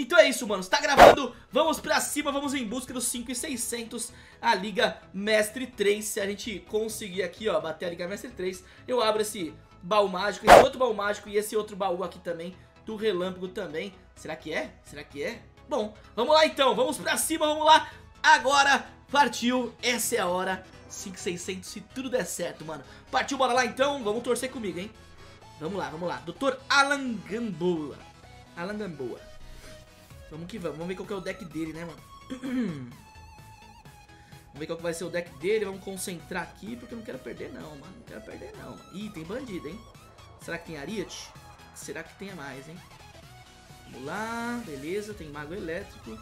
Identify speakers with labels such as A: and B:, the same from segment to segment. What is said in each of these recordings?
A: Então é isso, mano, está gravando, vamos pra cima, vamos em busca dos 5,600 a Liga Mestre 3 Se a gente conseguir aqui, ó, bater a Liga Mestre 3 Eu abro esse baú mágico, esse outro baú mágico e esse outro baú aqui também Do relâmpago também. Será que é? Será que é? Bom, vamos lá então, vamos pra cima, vamos lá. Agora, partiu, essa é a hora. 5,600 se tudo der certo, mano. Partiu, bora lá então, vamos torcer comigo, hein? Vamos lá, vamos lá. Doutor Alan Gamboa. Alan Gamboa Vamos que vamos. Vamos ver qual que é o deck dele, né, mano? vamos ver qual que vai ser o deck dele. Vamos concentrar aqui, porque eu não quero perder, não, mano. Não quero perder, não. Ih, tem bandido, hein? Será que tem Ariat? Será que tem mais, hein? Vamos lá. Beleza, tem Mago Elétrico.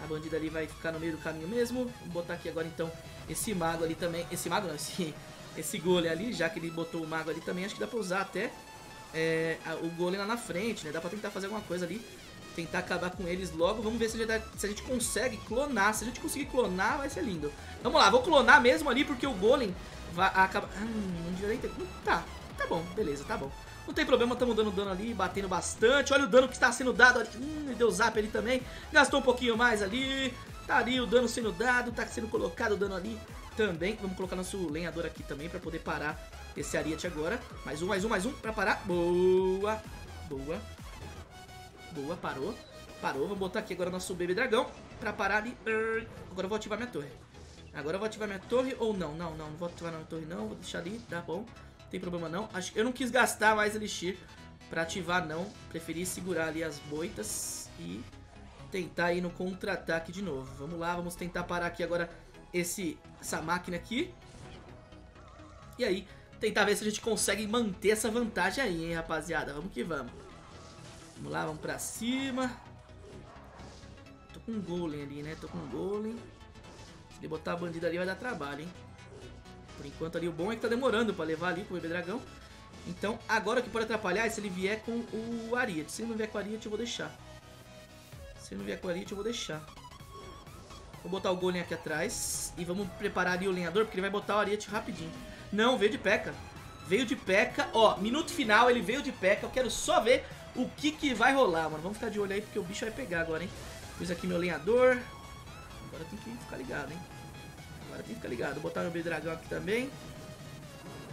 A: A bandida ali vai ficar no meio do caminho mesmo. Vamos botar aqui agora, então, esse Mago ali também. Esse Mago não, esse, esse Golem ali, já que ele botou o Mago ali também. Acho que dá pra usar até é, o Golem lá na frente, né? Dá pra tentar fazer alguma coisa ali tentar acabar com eles logo. Vamos ver se a, gente, se a gente consegue clonar. Se a gente conseguir clonar, vai ser lindo. Vamos lá, vou clonar mesmo ali, porque o Golem vai acabar... Hum, não devia ter... Tá, tá bom, beleza, tá bom. Não tem problema, estamos dando dano ali, batendo bastante. Olha o dano que está sendo dado ali. Hum, deu zap ali também. Gastou um pouquinho mais ali. Tá ali o dano sendo dado, tá sendo colocado o dano ali também. Vamos colocar nosso lenhador aqui também para poder parar esse Ariete agora. Mais um, mais um, mais um para parar. Boa, boa. Boa, parou. Parou, vou botar aqui agora nosso Baby Dragão pra parar ali. Agora eu vou ativar minha torre. Agora eu vou ativar minha torre ou não? Não, não, não vou ativar minha torre não. Vou deixar ali, tá bom. Não tem problema não. Acho, eu não quis gastar mais Elixir pra ativar não. Preferi segurar ali as boitas e tentar ir no contra-ataque de novo. Vamos lá, vamos tentar parar aqui agora esse, essa máquina aqui. E aí, tentar ver se a gente consegue manter essa vantagem aí, hein, rapaziada. Vamos que vamos. Vamos lá, vamos pra cima. Tô com um golem ali, né? Tô com um golem. Se ele botar a bandida ali vai dar trabalho, hein? Por enquanto ali o bom é que tá demorando pra levar ali pro bebê dragão. Então agora o que pode atrapalhar é se ele vier com o Ariat. Se ele não vier com o Ariat eu vou deixar. Se ele não vier com o Ariat eu vou deixar. Vou botar o golem aqui atrás. E vamos preparar ali o lenhador, porque ele vai botar o Ariat rapidinho. Não, veio de P.E.K.K.A. Veio de P.E.K.K.A. Ó, minuto final, ele veio de P.E.K.K.A. Eu quero só ver o que que vai rolar, mano. Vamos ficar de olho aí, porque o bicho vai pegar agora, hein. Pus aqui meu lenhador. Agora tem que ficar ligado, hein. Agora tem que ficar ligado. Vou botar meu dragão aqui também.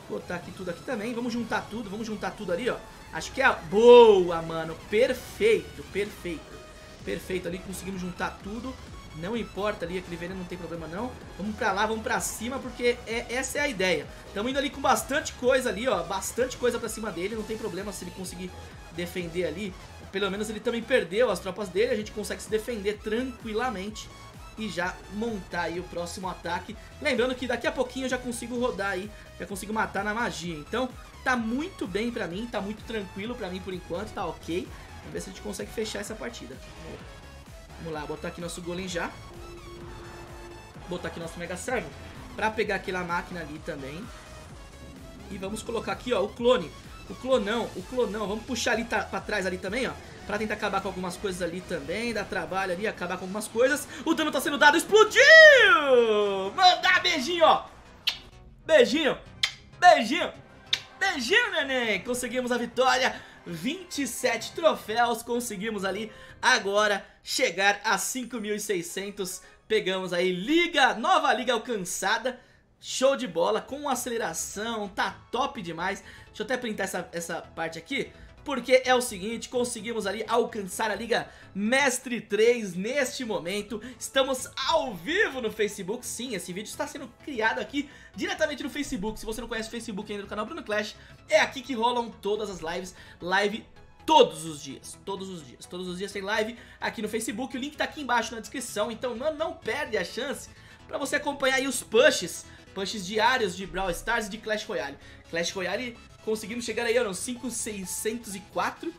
A: Botar aqui tudo aqui também. Vamos juntar tudo, vamos juntar tudo ali, ó. Acho que é a... Boa, mano. Perfeito, perfeito. Perfeito ali, conseguimos juntar tudo. Não importa ali, aquele veneno não tem problema não. Vamos pra lá, vamos pra cima, porque é, essa é a ideia. Estamos indo ali com bastante coisa ali, ó. Bastante coisa pra cima dele. Não tem problema se ele conseguir defender ali. Pelo menos ele também perdeu as tropas dele. A gente consegue se defender tranquilamente. E já montar aí o próximo ataque. Lembrando que daqui a pouquinho eu já consigo rodar aí. Já consigo matar na magia. Então tá muito bem pra mim. Tá muito tranquilo pra mim por enquanto. Tá ok. Vamos ver se a gente consegue fechar essa partida. Vamos lá, botar aqui nosso golem já. Botar aqui nosso Mega Servo. Pra pegar aquela máquina ali também. E vamos colocar aqui, ó, o clone. O clonão, o clonão. Vamos puxar ali pra trás ali também, ó. Pra tentar acabar com algumas coisas ali também. Dar trabalho ali, acabar com algumas coisas. O dano tá sendo dado. Explodiu! Mandar beijinho, ó. Beijinho. Beijinho. Beijinho, neném. Conseguimos a vitória. 27 troféus, conseguimos ali. Agora chegar a 5.600, pegamos aí liga, nova liga alcançada, show de bola, com aceleração, tá top demais, deixa eu até printar essa, essa parte aqui, porque é o seguinte, conseguimos ali alcançar a Liga Mestre 3 neste momento. Estamos ao vivo no Facebook, sim, esse vídeo está sendo criado aqui diretamente no Facebook. Se você não conhece o Facebook ainda do canal Bruno Clash, é aqui que rolam todas as lives, live todos os dias, todos os dias, todos os dias tem live aqui no Facebook, o link tá aqui embaixo na descrição, então não, não perde a chance para você acompanhar aí os pushes, pushes diários de Brawl Stars e de Clash Royale. Clash Royale Conseguimos chegar aí, ó, 5,604.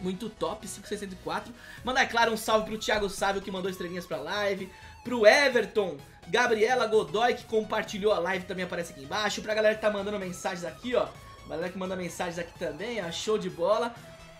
A: Muito top, 5,604. Mandar, é claro, um salve pro Thiago Sávio que mandou estrelinhas pra live. Pro Everton, Gabriela Godoy que compartilhou a live também aparece aqui embaixo. Pra galera que tá mandando mensagens aqui, ó. Galera que manda mensagens aqui também, ó. Show de bola.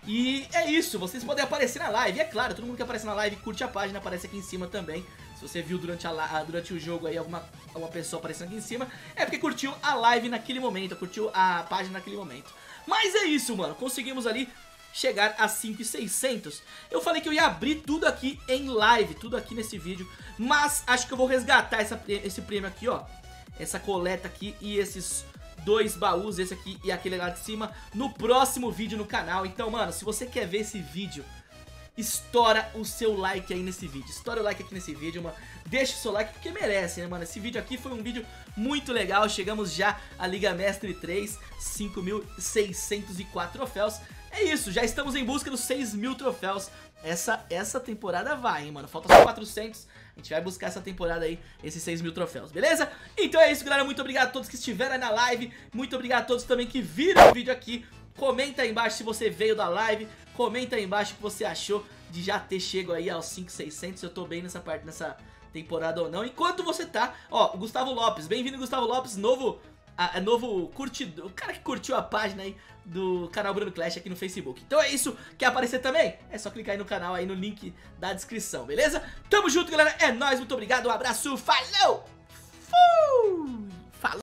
A: E é isso, vocês podem aparecer na live. É claro, todo mundo que aparece na live curte a página, aparece aqui em cima também. Se você viu durante, a, durante o jogo aí alguma, alguma pessoa aparecendo aqui em cima, é porque curtiu a live naquele momento, curtiu a página naquele momento. Mas é isso, mano. Conseguimos ali chegar a 5,600. Eu falei que eu ia abrir tudo aqui em live, tudo aqui nesse vídeo, mas acho que eu vou resgatar essa, esse prêmio aqui, ó. Essa coleta aqui e esses dois baús, esse aqui e aquele lá de cima, no próximo vídeo no canal. Então, mano, se você quer ver esse vídeo estoura o seu like aí nesse vídeo. Estoura o like aqui nesse vídeo, mano. Deixa o seu like porque merece, né, mano? Esse vídeo aqui foi um vídeo muito legal. Chegamos já à Liga Mestre 3, 5.604 troféus. É isso, já estamos em busca dos 6 mil troféus. Essa, essa temporada vai, hein, mano. Falta só 400. A gente vai buscar essa temporada aí, esses 6 mil troféus, beleza? Então é isso, galera. Muito obrigado a todos que estiveram aí na live. Muito obrigado a todos também que viram o vídeo aqui. Comenta aí embaixo se você veio da live. Comenta aí embaixo o que você achou de já ter chego aí aos 5,600. Eu tô bem nessa parte, nessa temporada ou não. Enquanto você tá, ó, o Gustavo Lopes. Bem-vindo, Gustavo Lopes, novo a, a novo curtidor, o cara que curtiu a página aí do canal Bruno Clash aqui no Facebook. Então é isso, quer aparecer também? É só clicar aí no canal, aí no link da descrição, beleza? Tamo junto, galera, é nóis, muito obrigado, um abraço, falou! Fui!